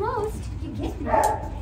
Almost. You get me.